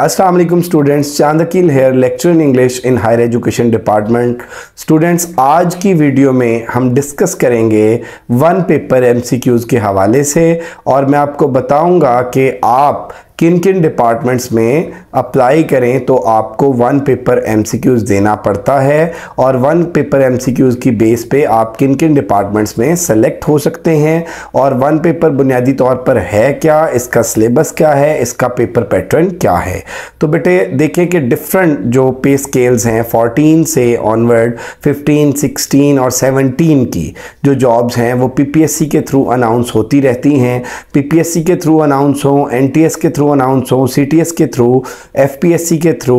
वालेकुम students चांदकील here lecture in English in higher education department students आज की video में हम डिस्कस करेंगे वन पेपर एमसीक्यूज़ के हवाले से और मैं आपको बताऊँगा कि आप किन किन डिपार्टमेंट्स में अप्लाई करें तो आपको वन पेपर एमसीक्यूज़ देना पड़ता है और वन पेपर एमसीक्यूज़ की बेस पे आप किन किन डिपार्टमेंट्स में सेलेक्ट हो सकते हैं और वन पेपर बुनियादी तौर पर है क्या? इसका सिलेबस क्या है? इसका पेपर पैटर्न क्या है? तो बेटे देखें कि डिफरेंट जो पे स्केल्स हैं 14 से ऑनवर्ड 15, 16 और 17 की जो जॉब्स हैं वो पीपीएससी के थ्रू अनाउंस होती रहती हैं। पीपीएससी के थ्रू अनाउंस हो एनटीएस के थ्रू अनाउंस हो सीटीएस के थ्रू एफपीएससी के through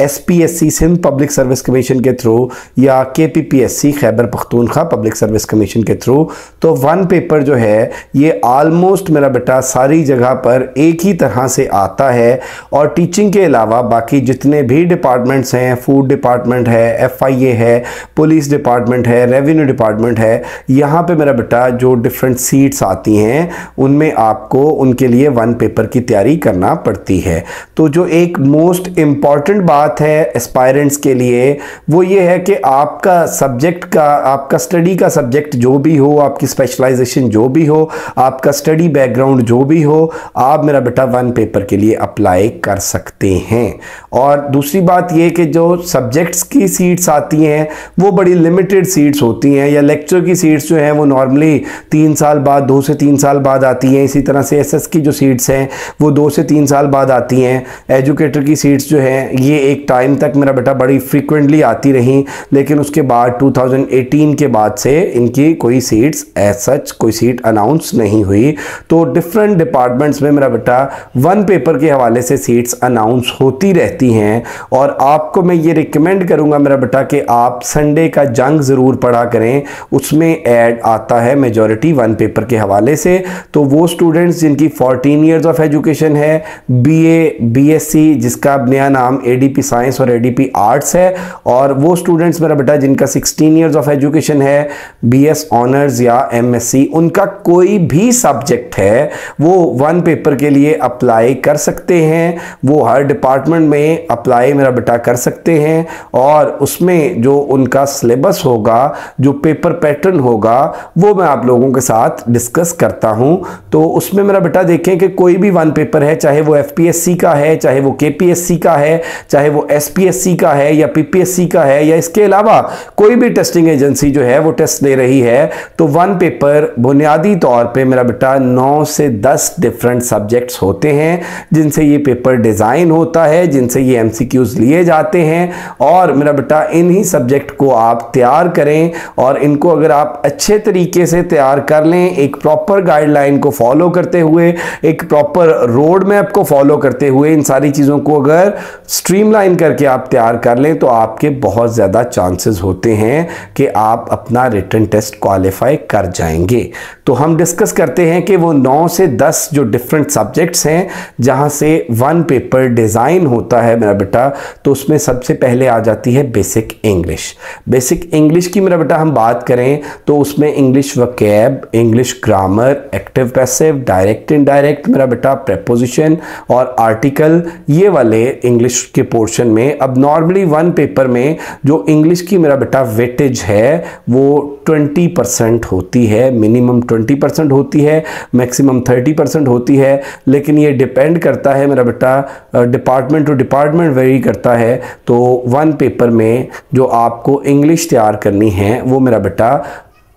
SPSC Sindh public service commission के थ्रू या KPPSC Khyber Pakhtunkhwa public service commission के थ्रू तो वन पेपर जो है, ये आलमोस्ट मेरा बेटा सारी जगह पर एक ही तरह से आता है। और टीचिंग के अलावा बाकी जितने भी डिपार्टमेंट्स हैं फ़ूड डिपार्टमेंट है एफआईए है पुलिस डिपार्टमेंट है रेवेन्यू डिपार्टमेंट है, यहाँ पर मेरा बेटा जो डिफरेंट सीट्स आती हैं, उनमें आपको उनके लिए वन पेपर की तैयारी करना पड़ती है। तो जो एक मोस्ट इंपॉर्टेंट बात बात है एस्पायरेंट्स के लिए, वो ये है कि आपका सब्जेक्ट का, आपका स्टडी का सब्जेक्ट जो भी हो, आपकी स्पेशलाइजेशन जो भी हो, आपका स्टडी बैकग्राउंड जो भी हो, आप मेरा बेटा वन पेपर के लिए अप्लाई कर सकते हैं। और दूसरी बात ये कि जो सब्जेक्ट्स की सीट्स आती हैं, वो बड़ी लिमिटेड सीट्स होती हैं, या लेक्चर की सीट्स जो हैं, वो नॉर्मली तीन साल बाद, दो से तीन साल बाद आती हैं। इसी तरह से एस की जो सीट्स हैं, वो दो से तीन साल बाद आती हैं। एजुकेटर की सीट्स जो हैं, ये एक एक टाइम तक मेरा बेटा बड़ी फ्रीक्वेंटली आती रही, लेकिन उसके बाद 2018 के बाद से इनकी कोई सीट्स एज सच कोई सीट अनाउंस नहीं हुई। तो डिफरेंट डिपार्टमेंट्स में मेरा बेटा वन पेपर के हवाले से सीट्स अनाउंस होती रहती हैं। और आपको मैं ये रिकमेंड करूँगा मेरा बेटा कि आप संडे का जंग ज़रूर पढ़ा करें। उसमें ऐड आता है मेजोरिटी वन पेपर के हवाले से। तो वो स्टूडेंट्स जिनकी 14 ईयर्स ऑफ़ एजुकेशन है बीए बीएससी जिसका नया नाम एडीपी साइंस और एडीपी आर्ट्स है, और वो स्टूडेंट्स मेरा बेटा जिनका 16 इयर्स ऑफ़ एजुकेशन है बीएस ऑनर्स या एमएससी उनका कोई भी सब्जेक्ट है, वो वन पेपर के लिए अप्लाई कर सकते हैं, वो हर डिपार्टमेंट में अप्लाई मेरा बेटा कर सकते हैं, और उसमें जो उनका सिलेबस होगा, जो पेपर पैटर्न होगा, वो मैं आप लोगों के साथ डिस्कस करता हूँ। तो उसमें मेरा बेटा देखें कि कोई भी वन पेपर है, चाहे वो एफपीएससी का है, चाहे वो के का है, चाहे वो वो एसपीएससी का है या पीपीएससी का है या इसके अलावा कोई भी टेस्टिंग एजेंसी जो है वो टेस्ट ले रही है तो वन पेपर बुनियादी तौर पे मेरा बेटा नौ से दस डिफरेंट सब्जेक्ट्स होते हैं, जिनसे ये पेपर डिज़ाइन होता है, जिनसे ये एम लिए जाते हैं, और मेरा बेटा इन्हीं सब्जेक्ट को आप तैयार करें, और इनको अगर आप अच्छे तरीके से तैयार कर लें, एक प्रॉपर गाइडलाइन को फॉलो करते हुए, एक प्रॉपर रोड मैप को फॉलो करते हुए इन सारी चीज़ों को अगर स्ट्रीमलाइन डिज़ाइन करके आप तैयार कर लें तो आपके बहुत ज़्यादा चांसेस होते हैं कि आप अपना रिटर्न टेस्ट क्वालिफाई कर जाएँगे। तो हम डिस्कस करते हैं कि वो 9 से 10 जो डिफरेंट सब्जेक्ट्स हैं, जहाँ से वन पेपर डिज़ाइन होता है मेरा बेटा तो उसमें सबसे पहले आ जाती है बेसिक इंग्लिश बेसिक इंग्लिश की मेरा बेटा हम बात करें तो उसमें English vocab English grammar active passive direct indirect मेरा बेटा प्रेपोजिशन और आर्टिकल ये वाले इंग्लिश के क्वेश्चन में, अब नॉर्मली वन पेपर में जो इंग्लिश की मेरा बेटा वेटेज है, वो 20 परसेंट होती है मिनिमम 20 परसेंट होती है मैक्सिमम 30 परसेंट होती है, लेकिन ये डिपेंड करता है मेरा बेटा डिपार्टमेंट टू डिपार्टमेंट वेरी करता है तो वन पेपर में जो आपको इंग्लिश तैयार करनी है, वो मेरा बेटा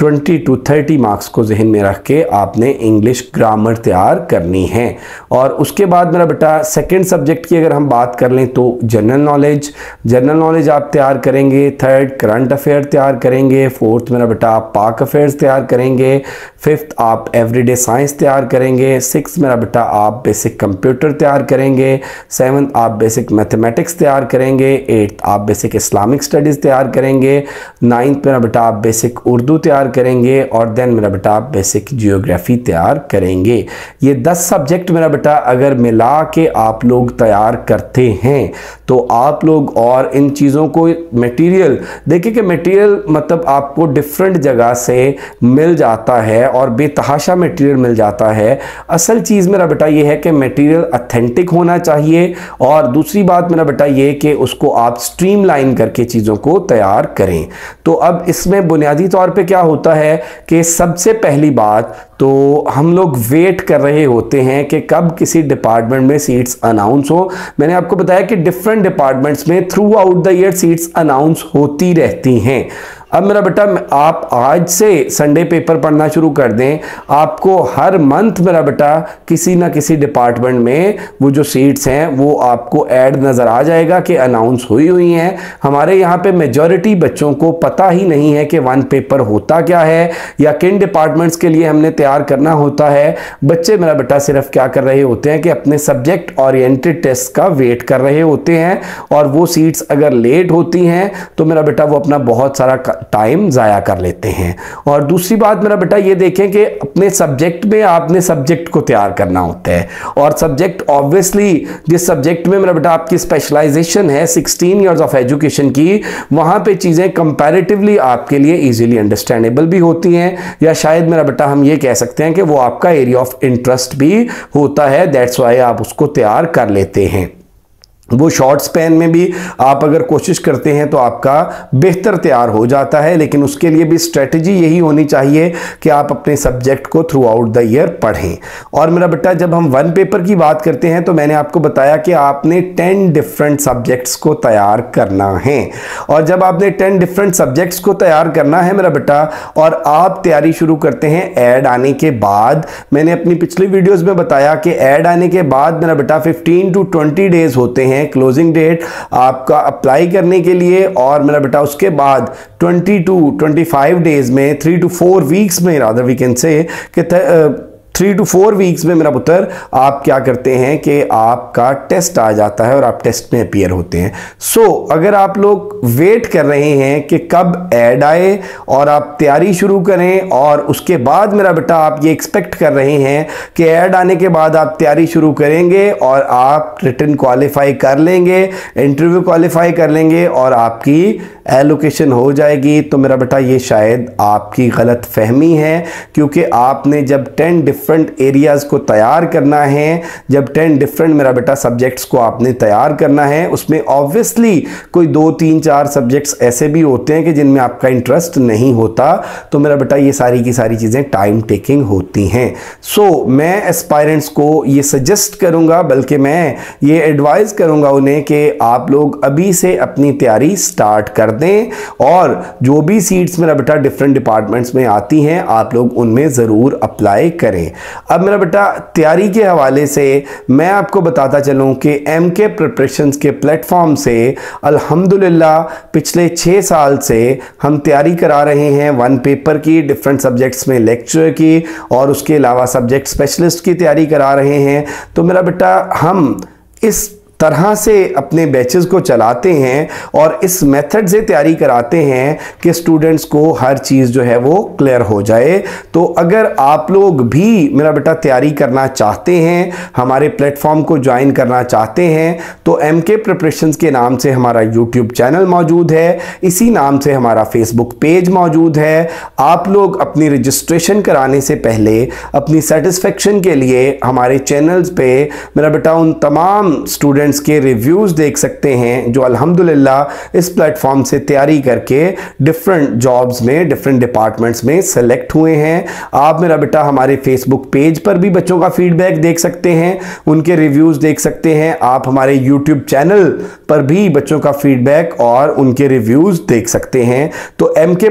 ट्वेंटी टू थर्टी मार्क्स को जहन में रख के आपने इंग्लिश ग्रामर तैयार करनी है। और उसके बाद मेरा बेटा सेकंड सब्जेक्ट की अगर हम बात कर लें तो जनरल नॉलेज जनरल नॉलेज आप तैयार करेंगे थर्ड करंट अफेयर तैयार करेंगे फोर्थ मेरा बेटा आप पाक अफेयर्स तैयार करेंगे फिफ्थ आप एवरीडे साइंस तैयार करेंगे सिक्स मेरा बेटा आप बेसिक कंप्यूटर तैयार करेंगे सेवन्थ आप बेसिक मैथमेटिक्स तैयार करेंगे एट्थ आप बेसिक इस्लामिक स्टडीज़ तैयार करेंगे नाइन्थ मेरा बेटा आप बेसिक उर्दू तैयार करेंगे और देन मेरा बेटा आप बेसिक जियोग्राफी तैयार करेंगे। ये दस सब्जेक्ट मेरा बेटा अगर मिला के आप लोग तैयार करते हैं तो आप लोग और इन चीज़ों को मटेरियल देखिए कि मटेरियल मतलब आपको डिफरेंट जगह से मिल जाता है और बेतहाशा मटेरियल मिल जाता है। असल चीज़ मेरा बेटा ये है कि मटेरियल अथेंटिक होना चाहिए और दूसरी बात मेरा बेटा ये कि उसको आप स्ट्रीमलाइन करके चीज़ों को तैयार करें। तो अब इसमें बुनियादी तौर पे क्या होता है कि सबसे पहली बात तो हम लोग वेट कर रहे होते हैं कि कब किसी डिपार्टमेंट में सीट्स अनाउंस हो। मैंने आपको बताया कि डिफरेंट डिपार्टमेंट्स में throughout the year seats announce होती रहती हैं। अब मेरा बेटा, आप आज से संडे पेपर पढ़ना शुरू कर दें। आपको हर मंथ मेरा बेटा किसी ना किसी डिपार्टमेंट में वो जो सीट्स हैं, वो आपको ऐड नज़र आ जाएगा कि अनाउंस हुई हुई हैं। हमारे यहाँ पे मेजॉरिटी बच्चों को पता ही नहीं है कि वन पेपर होता क्या है या किन डिपार्टमेंट्स के लिए हमने तैयार करना होता है। बच्चे मेरा बेटा सिर्फ़ क्या कर रहे होते हैं कि अपने सब्जेक्ट ओरिएंटेड टेस्ट का वेट कर रहे होते हैं और वो सीट्स अगर लेट होती हैं तो मेरा बेटा वो अपना बहुत सारा टाइम ज़ाया कर लेते हैं। और दूसरी बात मेरा बेटा ये देखें कि अपने सब्जेक्ट में आपने सब्जेक्ट को तैयार करना होता है। और सब्जेक्ट ऑब्वियसली जिस सब्जेक्ट में मेरा बेटा आपकी स्पेशलाइजेशन है 16 ईयर्स ऑफ़ एजुकेशन की, वहाँ पे चीज़ें कंपैरेटिवली आपके लिए इजीली अंडरस्टैंडेबल भी होती हैं। या शायद मेरा बेटा हम ये कह सकते हैं कि वो आपका एरिया ऑफ़ इंटरेस्ट भी होता है दैट्स वाई आप उसको तैयार कर लेते हैं। वो शॉर्ट स्पैन में भी आप अगर कोशिश करते हैं तो आपका बेहतर तैयार हो जाता है, लेकिन उसके लिए भी स्ट्रेटजी यही होनी चाहिए कि आप अपने सब्जेक्ट को थ्रू आउट द ईयर पढ़ें। और मेरा बेटा, जब हम वन पेपर की बात करते हैं तो मैंने आपको बताया कि आपने टेन डिफरेंट सब्जेक्ट्स को तैयार करना है। और जब आपने टेन डिफरेंट सब्जेक्ट्स को तैयार करना है मेरा बेटा, और आप तैयारी शुरू करते हैं एड आने के बाद, मैंने अपनी पिछली वीडियोज़ में बताया कि एड आने के बाद मेरा बेटा फिफ्टीन टू ट्वेंटी डेज़ होते हैं। हैं क्लोजिंग डेट आपका अप्लाई करने के लिए और मेरा बेटा उसके बाद 22 टू 25 डेज़ में थ्री टू फोर वीक्स में राधा वी कैन से कि थ्री टू फोर वीक्स में मेरा पुत्र आप क्या करते हैं कि आपका टेस्ट आ जाता है और आप टेस्ट में अपियर होते हैं। सो so, अगर आप लोग वेट कर रहे हैं कि कब ऐड आए और आप तैयारी शुरू करें और उसके बाद मेरा बेटा आप ये एक्सपेक्ट कर रहे हैं कि ऐड आने के बाद आप तैयारी शुरू करेंगे और आप रिटर्न क्वालिफाई कर लेंगे इंटरव्यू क्वालिफाई कर लेंगे और आपकी एलोकेशन हो जाएगी। तो मेरा बेटा ये शायद आपकी गलत फहमी है क्योंकि आपने जब टेन डिफरेंट एरियाज़ को तैयार करना है। जब टेन डिफरेंट मेरा बेटा सब्जेक्ट्स को आपने तैयार करना है उसमें ऑब्वियसली कोई दो तीन चार सब्जेक्ट्स ऐसे भी होते हैं कि जिनमें आपका इंटरेस्ट नहीं होता तो मेरा बेटा ये सारी की सारी चीज़ें टाइम टेकिंग होती हैं। सो so, मैं एस्पायरेंट्स को ये सजेस्ट करूँगा बल्कि मैं ये एडवाइज़ करूँगा उन्हें कि आप लोग अभी से अपनी तैयारी स्टार्ट कर दें और जो भी सीट्स मेरा बेटा डिफरेंट डिपार्टमेंट्स में आती हैं आप लोग उनमें ज़रूर अप्लाई करें। अब मेरा बेटा, तैयारी के हवाले से मैं आपको बताता चलूँ कि एम के प्रप्रेशन के प्लेटफॉर्म से अल्हम्दुलिल्लाह पिछले छः साल से हम तैयारी करा रहे हैं वन पेपर की डिफरेंट सब्जेक्ट्स में लेक्चर की और उसके अलावा सब्जेक्ट स्पेशलिस्ट की तैयारी करा रहे हैं। तो मेरा बेटा, हम इस तरह से अपने बैचेस को चलाते हैं और इस मेथड से तैयारी कराते हैं कि स्टूडेंट्स को हर चीज़ जो है वो क्लियर हो जाए। तो अगर आप लोग भी मेरा बेटा तैयारी करना चाहते हैं, हमारे प्लेटफॉर्म को ज्वाइन करना चाहते हैं तो एम के प्रिपरेशन के नाम से हमारा यूट्यूब चैनल मौजूद है। इसी नाम से हमारा फेसबुक पेज मौजूद है। आप लोग अपनी रजिस्ट्रेशन कराने से पहले अपनी सेटिस्फेक्शन के लिए हमारे चैनल्स पे मेरा बेटा उन तमाम स्टूडेंट स्टूडेंट्स के रिव्यूज़ देख सकते हैं, जो अल्हम्दुलिल्लाह इस प्लेटफॉर्म से तैयारी करके डिफरेंट जॉब्स में डिफरेंट डिपार्टमेंट्स में सेलेक्ट हुए हैं। आप मेरा बेटा हमारे फेसबुक पेज पर भी बच्चों का फीडबैक देख सकते हैं, उनके रिव्यूज़ देख सकते हैं। आप हमारे यूट्यूब चैनल पर भी बच्चों का फीडबैक और उनके रिव्यूज़ देख सकते हैं। तो एम के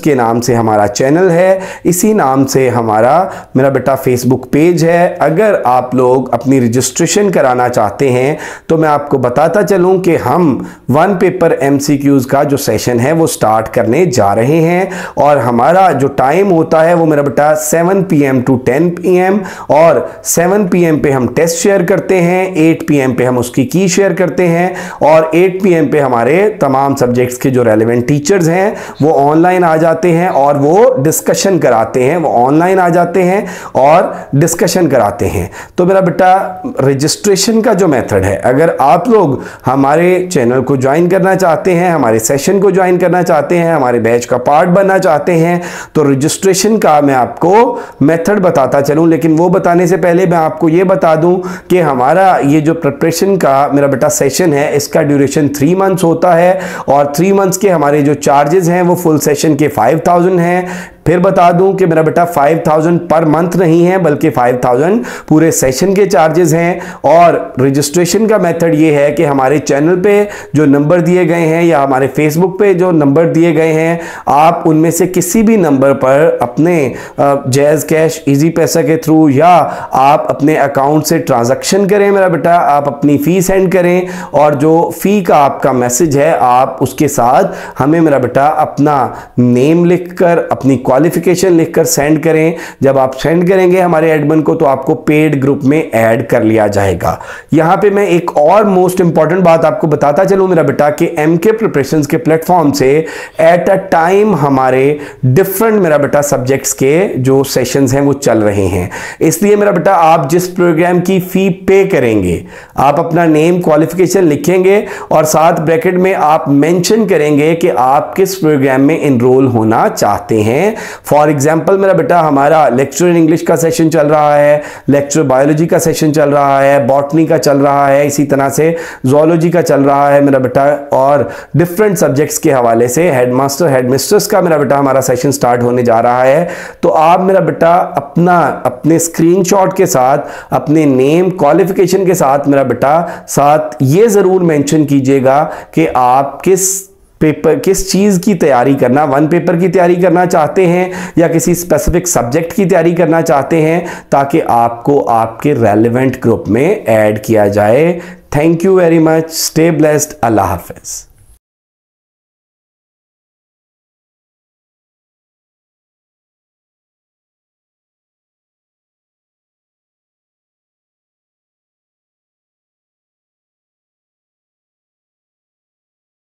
के नाम से हमारा चैनल है, इसी नाम से हमारा मेरा बेटा फेसबुक पेज है। अगर आप लोग अपनी रजिस्ट्रेशन कराना चाहते हैं तो मैं आपको बताता चलूँ कि हम वन पेपर एमसीक्यूज का जो सेशन है, वो स्टार्ट करने जा रहे हैं और हमारा जो टाइम होता है, वो मेरा बेटा 7 पीएम टू 10 पीएम और 7 पीएम पे हम टेस्ट शेयर करते हैं 8 पीएम पे हम उसकी की शेयर करते हैं और 8 पीएम पे हमारे तमाम सब्जेक्ट्स के जो रेलिवेंट टीचर्स हैं, वो ऑनलाइन आ जाते हैं और वो डिस्कशन कराते हैं, वो ऑनलाइन आ जाते हैं और डिस्कशन कराते हैं। तो मेरा बेटा रजिस्ट्रेशन का जो मेथड है अगर आप लोग हमारे चैनल को ज्वाइन करना चाहते हैं, हमारे सेशन को ज्वाइन करना चाहते हैं, हमारे बैच का पार्ट बनना चाहते हैं तो रजिस्ट्रेशन का मैं आपको मेथड बताता चलूँ। लेकिन वो बताने से पहले मैं आपको ये बता दूँ कि हमारा ये जो प्रिपरेशन का मेरा बेटा सेशन है, इसका ड्यूरेशन थ्री मंथ्स होता है और थ्री मंथ्स के हमारे जो चार्जेस हैं, वो फुल सेशन के फाइव थाउज़ेंड हैं। फिर बता दूँ कि मेरा बेटा 5000 पर मंथ नहीं है, बल्कि 5000 पूरे सेशन के चार्जेस हैं और रजिस्ट्रेशन का मेथड ये है कि हमारे चैनल पे जो नंबर दिए गए हैं या हमारे फेसबुक पे जो नंबर दिए गए हैं, आप उनमें से किसी भी नंबर पर अपने जैज़ कैश इजी पैसा के थ्रू या आप अपने अकाउंट से ट्रांजेक्शन करें मेरा बेटा, आप अपनी फ़ी सेंड करें और जो फ़ी का आपका मैसेज है, आप उसके साथ हमें मेरा बेटा अपना नेम लिख कर अपनी क्वालिफिकेशन लिखकर सेंड करें। जब आप सेंड करेंगे हमारे एडमिन को तो आपको पेड ग्रुप में ऐड कर लिया जाएगा। यहाँ पे मैं एक और मोस्ट इंपॉर्टेंट बात आपको बताता चलूँ मेरा बेटा, कि एम के प्रिपरेशन के प्लेटफॉर्म से एट अ टाइम हमारे डिफरेंट मेरा बेटा सब्जेक्ट्स के जो सेशन हैं, वो चल रहे हैं। इसलिए मेरा बेटा, आप जिस प्रोग्राम की फ़ी पे करेंगे, आप अपना नेम क्वालिफिकेशन लिखेंगे और साथ ब्रैकेट में आप मेंशन करेंगे कि आप किस प्रोग्राम में इनरोल होना चाहते हैं। फॉर एग्ज़ाम्पल मेरा बेटा, हमारा लेक्चर इन इंग्लिश का सेशन चल रहा है लेक्चर बायोलॉजी का सेशन चल रहा है बॉटनी का चल रहा है इसी तरह से जोलॉजी का चल रहा है मेरा बेटा और डिफरेंट सब्जेक्ट्स के हवाले से हेडमास्टर हेडमिस्ट्रेस का मेरा बेटा हमारा सेशन स्टार्ट होने जा रहा है। तो आप मेरा बेटा अपना, अपने स्क्रीनशॉट के साथ, अपने नेम क्वालिफिकेशन के साथ मेरा बेटा साथ ये ज़रूर मैंशन कीजिएगा कि आप किस पेपर, किस चीज़ की तैयारी करना वन पेपर की तैयारी करना चाहते हैं या किसी स्पेसिफिक सब्जेक्ट की तैयारी करना चाहते हैं ताकि आपको आपके रेलिवेंट ग्रुप में ऐड किया जाए। Thank you very much stay blessed अल्लाह हाफिज़.